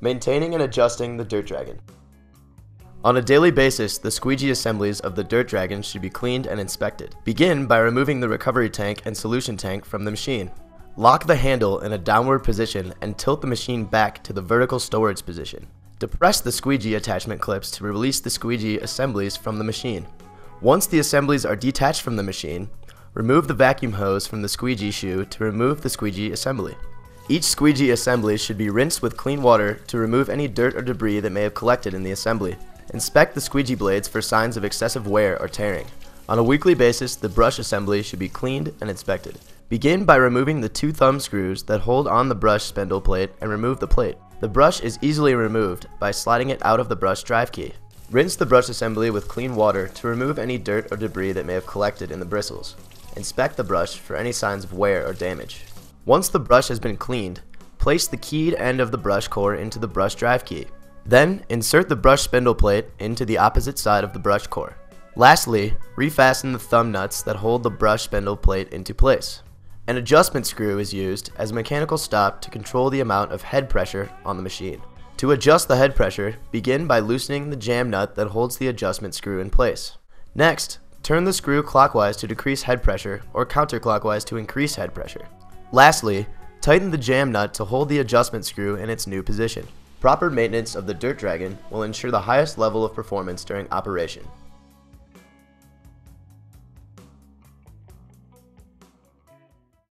Maintaining and adjusting the Dirt Dragon. On a daily basis, the squeegee assemblies of the Dirt Dragon should be cleaned and inspected. Begin by removing the recovery tank and solution tank from the machine. Lock the handle in a downward position and tilt the machine back to the vertical storage position. Depress the squeegee attachment clips to release the squeegee assemblies from the machine. Once the assemblies are detached from the machine, remove the vacuum hose from the squeegee shoe to remove the squeegee assembly. Each squeegee assembly should be rinsed with clean water to remove any dirt or debris that may have collected in the assembly. Inspect the squeegee blades for signs of excessive wear or tearing. On a weekly basis, the brush assembly should be cleaned and inspected. Begin by removing the two thumb screws that hold on the brush spindle plate and remove the plate. The brush is easily removed by sliding it out of the brush drive key. Rinse the brush assembly with clean water to remove any dirt or debris that may have collected in the bristles. Inspect the brush for any signs of wear or damage. Once the brush has been cleaned, place the keyed end of the brush core into the brush drive key. Then, insert the brush spindle plate into the opposite side of the brush core. Lastly, refasten the thumb nuts that hold the brush spindle plate into place. An adjustment screw is used as a mechanical stop to control the amount of head pressure on the machine. To adjust the head pressure, begin by loosening the jam nut that holds the adjustment screw in place. Next, turn the screw clockwise to decrease head pressure or counterclockwise to increase head pressure. Lastly, tighten the jam nut to hold the adjustment screw in its new position. Proper maintenance of the Dirt Dragon will ensure the highest level of performance during operation.